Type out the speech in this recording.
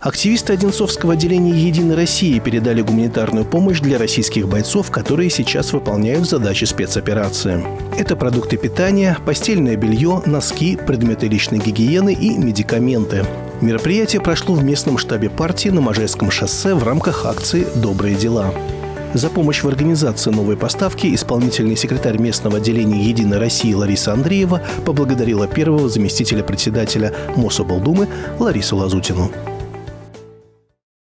Активисты Одинцовского отделения «Единой России» передали гуманитарную помощь для российских бойцов, которые сейчас выполняют задачи спецоперации. Это продукты питания, постельное белье, носки, предметы личной гигиены и медикаменты. Мероприятие прошло в местном штабе партии на Можайском шоссе в рамках акции «Добрые дела». За помощь в организации новой поставки исполнительный секретарь местного отделения «Единой России» Лариса Андреева поблагодарила первого заместителя председателя Мособлдумы Ларису Лазутину.